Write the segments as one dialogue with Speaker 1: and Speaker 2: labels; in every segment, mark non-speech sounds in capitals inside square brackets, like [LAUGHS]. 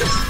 Speaker 1: you [LAUGHS]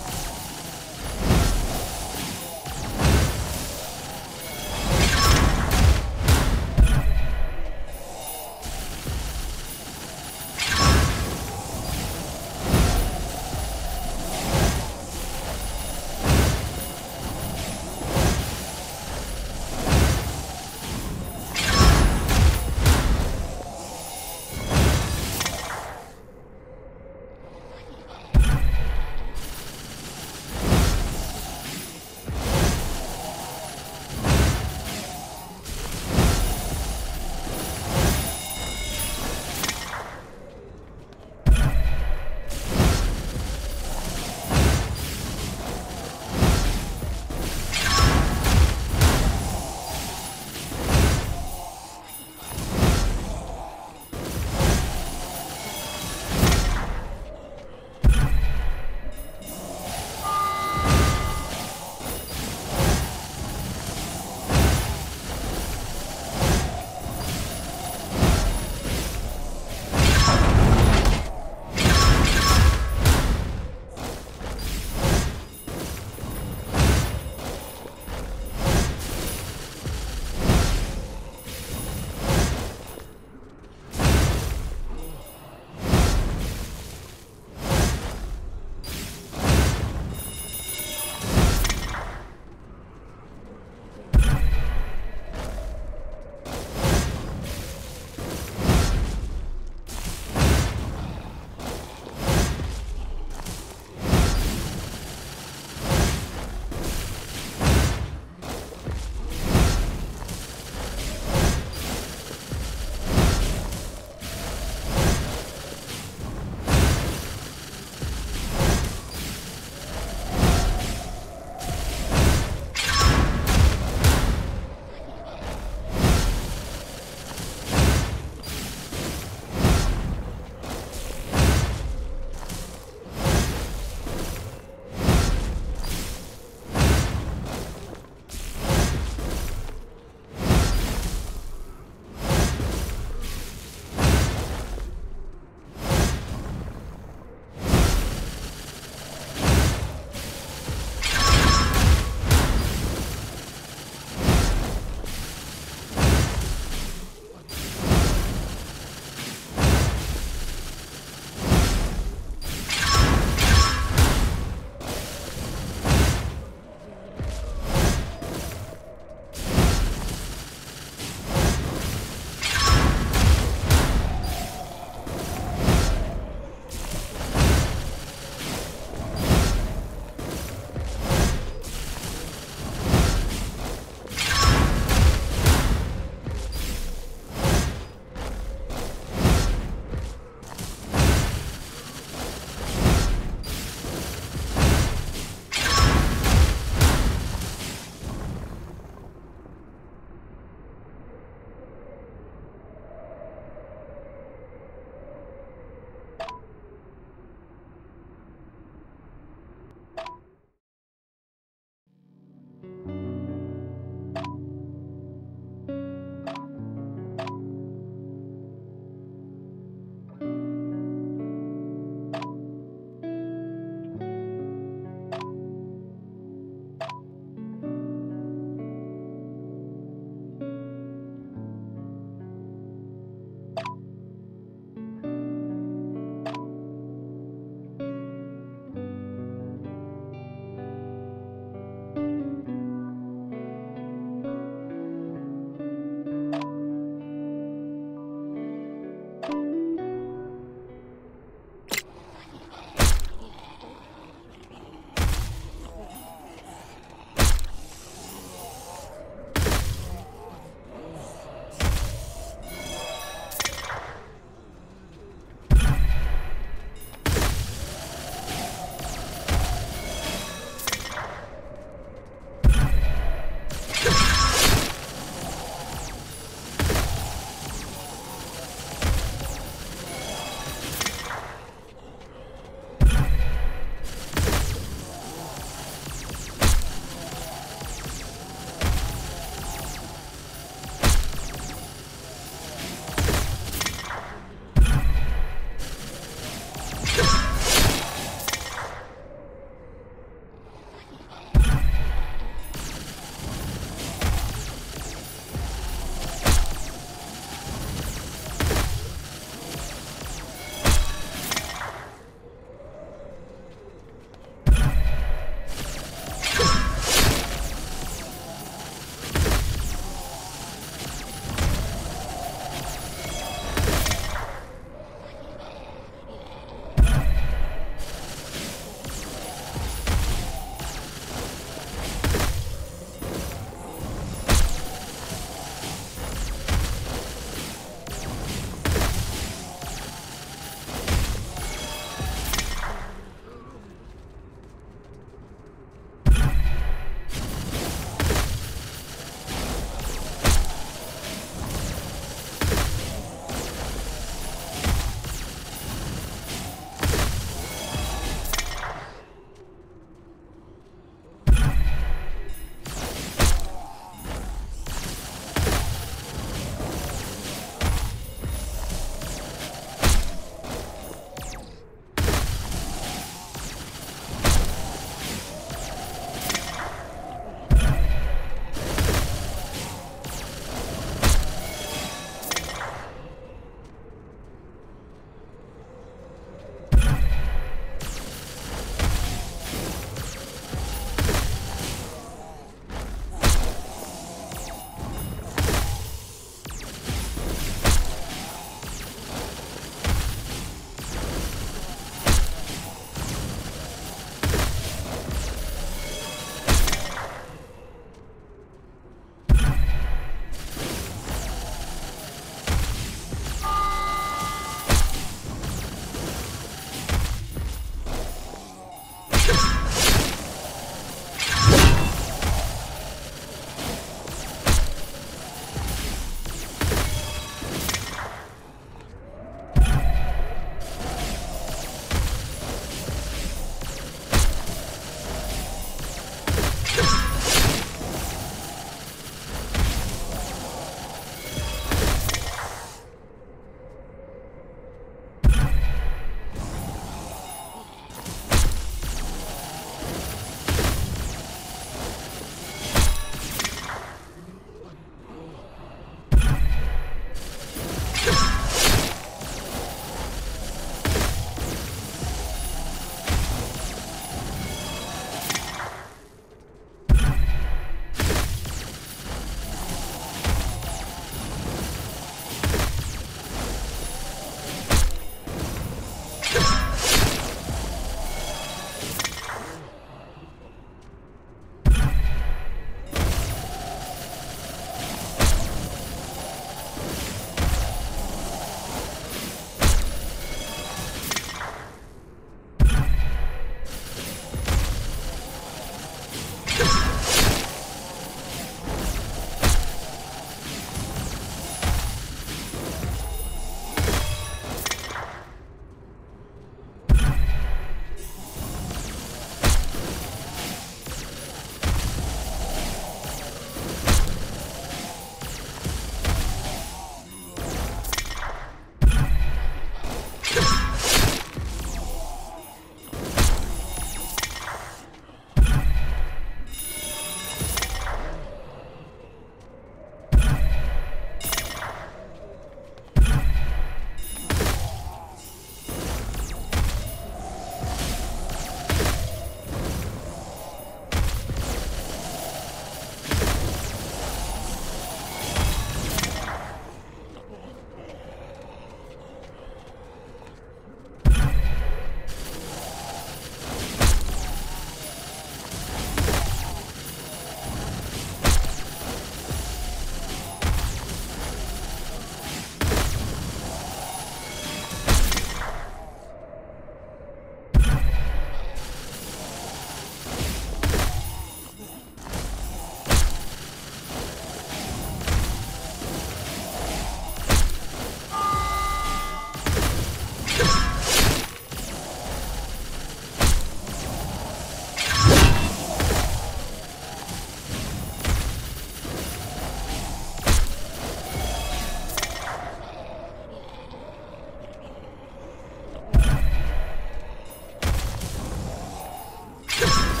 Speaker 1: you [LAUGHS]